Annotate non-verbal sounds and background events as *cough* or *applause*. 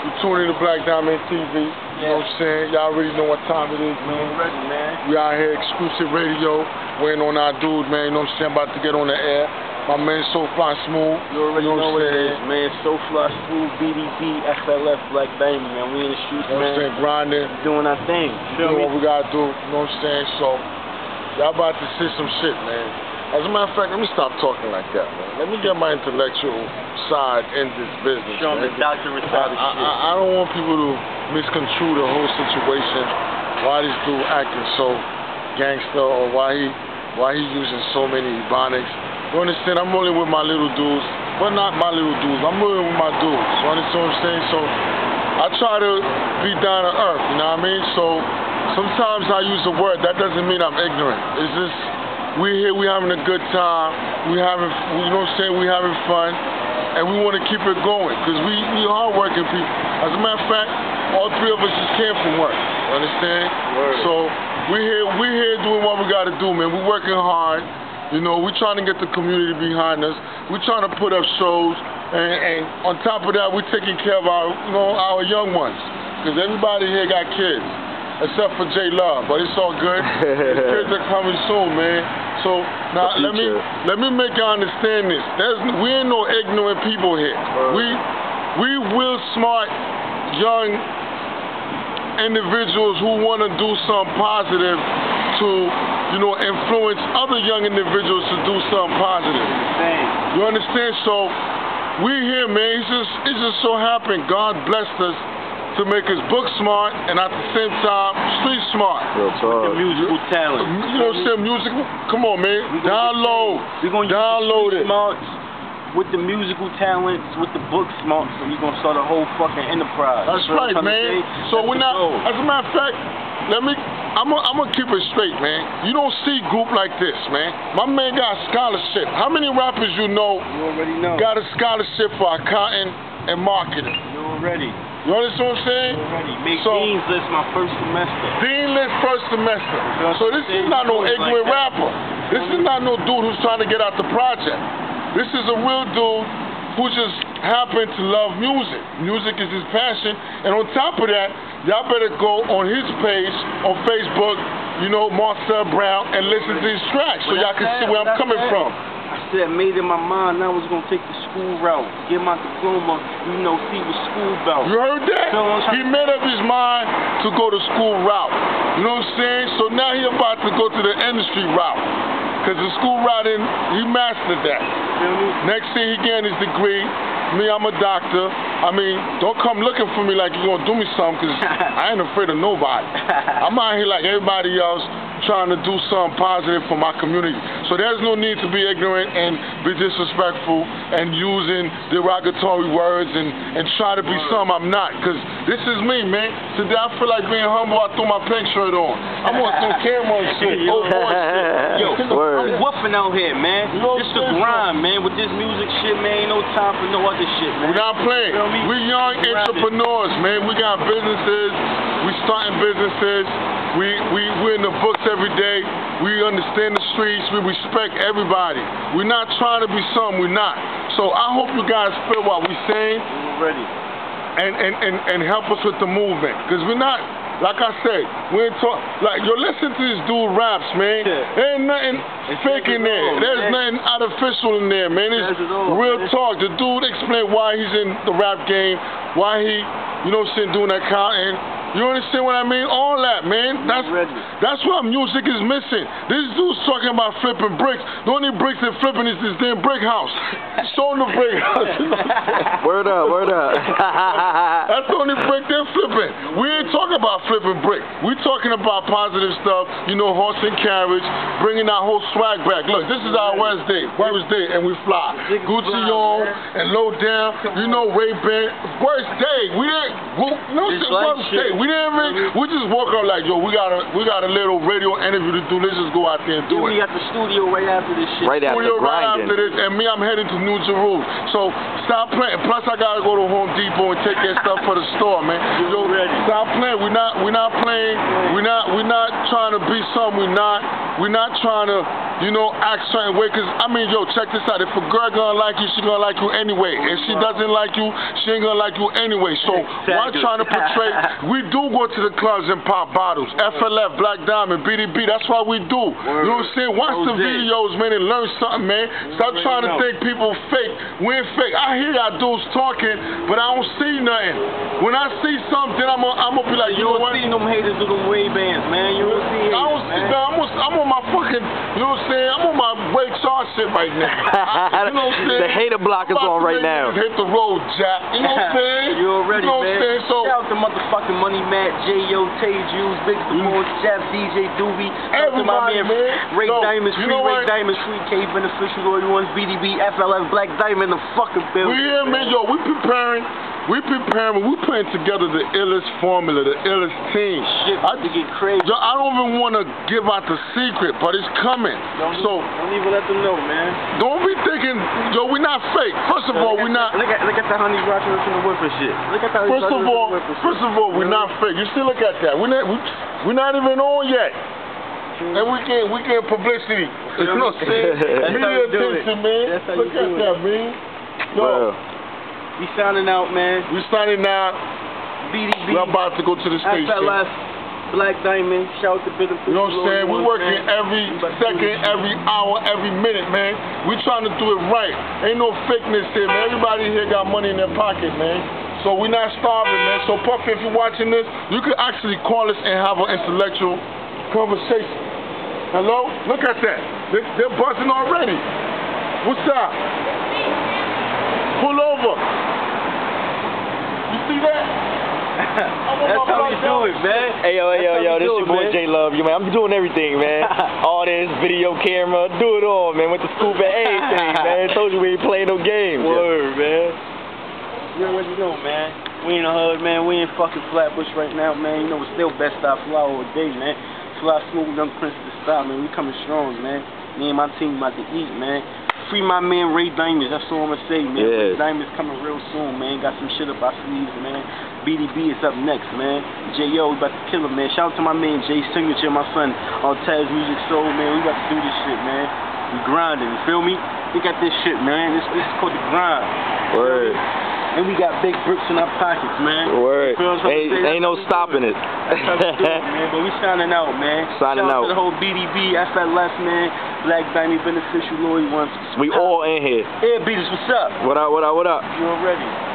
You tune in to Blakc Dymond TV. You know what I'm saying? Y'all already know what time it is, man. Ready, man. We out here, exclusive radio, waiting on our dude, man. You know what I'm saying? About to get on the air. My man, So Fly Smooth. You already know, know, what I'm saying? man. So Fly Smooth, BDB, FLF, Blakc Dymond, man. We in the streets, You know what I'm man. saying? Grinding. Doing our thing. Doing me? what we gotta do. You know what I'm saying? So, y'all about to see some shit, man. As a matter of fact, let me stop talking like that, man. Let me get my intellectual side in this business. Show 'em man. the doctorate I, of I, shit. I, I don't want people to misconstrue the whole situation. Why this dude acting so gangster, or why he why he using so many ebonics. You understand? I'm rolling with my little dudes, but not my little dudes. I'm rolling with my dudes. You understand what I'm saying? So I try to be down to earth. You know what I mean? So sometimes I use a word that doesn't mean I'm ignorant. It's just we here, we're having a good time. We having, you know what I'm saying? We having fun and we want to keep it going because we, we are working people. As a matter of fact, all three of us just came from work. You understand? Word. So we're here we're here doing what we got to do, man. We're working hard. You know, we're trying to get the community behind us. We're trying to put up shows, and, and on top of that, we're taking care of our you know our young ones because everybody here got kids. Except for J Love, but it's all good. *laughs* His kids are coming soon, man. So now let me let me make you understand this. There's we ain't no ignorant people here. We we real smart young individuals who want to do something positive to you know influence other young individuals to do something positive. Thing. You understand? So we here, man. It's just it's just so happened God blessed us to make us book smart and at the same time street smart. The Real talk. musical talent. You know what I'm saying? Music. Come on, man. We gonna Download. We're gonna Download the it. street smarts with the musical talents, with the book smarts, and we gonna start a whole fucking enterprise. That's You know right, what I'm trying to man. So That's we're not. goal. As a matter of fact, let me. I'm gonna I'm keep it straight, man. You don't see group like this, man. My man got a scholarship. How many rappers you know You already know. got a scholarship for accounting and marketing? You already. You understand what I'm saying? Already. Make So- Dean's List my first semester. Dean List first semester. So this is not no Like ignorant that. rapper. This is not no dude who's trying to get out the project. This is a real dude who just happened to love music. Music is his passion. And on top of that, y'all better go on his page on Facebook, you know, Marcel Brown, and listen to his tracks so y'all can see where I'm coming it. I made in my mind, I was gonna take the school route, get my diploma, you know, see what school about. You heard that? So He made up his mind to go to school route. You know what I'm saying? So now he about to go to the industry route. Because the school route, in, he mastered that. Next thing he getting his degree. Me, I'm a doctor. I mean, don't come looking for me like you're gonna do me something, cause *laughs* I ain't afraid of nobody. I'm out here like everybody else, trying to do something positive for my community. So there's no need to be ignorant and be disrespectful and using derogatory words and, and try to be something I'm not. Cause this is me, man. Today I feel like being humble. I threw my pink shirt on. I'm on some *laughs* camera and shit. Yo. Yo, I'm whooping out here, man. You know This the grind, man. With this music shit, man, ain't no time for no other shit, man. We're not playing. Feel me? We young entrepreneurs, man. We got businesses. We starting businesses. We we we're in the books every day. We understand the streets. We respect everybody. We're not trying to be something we're not. So I hope you guys feel what we're saying. We're ready? and and and, and help us with the movement. Cause we're not. Like I said, we ain't talk like yo. Listen to this dude raps, man. Yeah. There ain't nothing It fake in there. all, There's man. nothing artificial in there, man. It's says it all, real talk. The dude explained why he's in the rap game, why he, you know, what I'm saying, doing that accounting. You understand what I mean? All that, man. That's that's what music is missing. This dude's talking about flipping bricks. The only bricks they're flipping is this damn brick house. *laughs* Show them the brick. Word up, word up. That's the only brick they're flipping. We ain't talking about flipping brick. We talking about positive stuff, you know, horse and carriage, bringing our whole swag back. Look, this is our Wednesday, Wednesday, and we fly. Gucci fly, on man. and low down, you know, Ray Ban. Worst day, we didn't. Well, no, shit, like worst day. We didn't. Even, we just woke up like, yo, we got a we got a little radio interview to do. Let's just go out there and do Then it. we at the studio right after this shit. Right after Studio right grinding. after this, and me, I'm heading to New Jerusalem. So stop playing. Plus, I gotta go to Home Depot and take that stuff for the store, man. Ready. stop playing. We're not. We're not playing. We're not. We're not trying to be something we're not. We're not trying to you know, act certain way. Cause I mean, yo, check this out. If a girl gonna like you, she gonna like you anyway. If she doesn't like you, she ain't gonna like you anyway. So why Exactly. trying to portray? *laughs* we do go to the clubs and pop bottles. FLF, Blakc Dymond, BDB. That's why we do. You know what I'm saying? Watch the videos, man, and learn something, man. Stop trying to think people fake. We ain't fake. I hear y'all dudes talking, but I don't see nothing. When I see something, I'm gonna I'm gonna be like, you, You know don't what? see them haters with them Ray Bans, man. You don't see haters, I don't see man. that. I'm on, I'm on my fucking, you know what I'm saying? I'm on my Ray Charles shit right now. I, *laughs* you know what I'm saying? The hater block is on right now. Hit the road, Jack. You know what I'm *laughs* saying? you already, You know what I'm saying? So, Shout out to motherfucking Money Matt, J.O., Tay Jules, Big mm. Simone, Jeff, DJ Doobie. To my man, man. Ray Yo, Diamonds, Free Ray what? Diamonds, Free K, Beneficial Loyal Ones, BDB, FLF, Blakc Dymond, the fucking we building. here, man. Yo, we preparing. We preparing. We putting together the illest formula, the illest team. Shit, I, about to get crazy. yo, I don't even want to give out the secret, but it's coming. Don't, So don't even let them know, man. don't be thinking, yo, we not fake. First of all, look we at, not. Look at look at the honey rocking us in the whip and shit. Look at that. First of all, first of all, we're not fake. You still look at that. We're not, we, we're not even on yet. And we get we get publicity. You know what I'm saying? Media you do it. attention, man. That's Look at do it. that, man. Yo, Well, We signing out, man. we signing out. BDB, We're about to go to the station. FLF, Blakc Dymond. Shout out to Beneficial You know what I'm saying? We Ones, working man. every We about to do second, every hour, every minute, man. We're trying to do it right. Ain't no fakeness here, man. Everybody here got money in their pocket, man. So we're not starving, man. So Puffy, if you're watching this, you can actually call us and have an intellectual conversation. Hello? Look at that. They're buzzing already. What's up? Pull over. You see that? *laughs* That's how we do it, man. hey yo, hey yo, yo, this your boy. J Love, you man. I'm doing everything, man. *laughs* All this video camera, do it all, man. With the scoop and *laughs* everything, man. Told you we ain't playing no games. yo. Word, man. You already know, man. We in the hood, man. We in fucking Flatbush right now, man. You know, we're still best stop fly all day, man. Fly smooth, young prince to stop, man. We coming strong, man. Me and my team about to eat, man. Free my man Ray Diamonds. That's all I'm gonna say, man. Ray Diamonds coming real soon, man. Got some shit up our sleeves, man. BDB is up next, man. J.O. we about to kill him, man. Shout out to my man Jay Signature, my son on Taz Music Soul, man. We about to do this shit, man. We grinding, you feel me? We got this shit, man. This this is called the grind. Word, And we got big bricks in our pockets, man. word. You feel what I'm Ain't, ain't no stopping it. That's how we do it, man. But we signing out, man. Signing Shout out. to the whole BDB, FLF, man. Blakc Dymond Beneficial Loyal Ones. we all in here. Air beaters, what's up? What up? What up? What up? You already.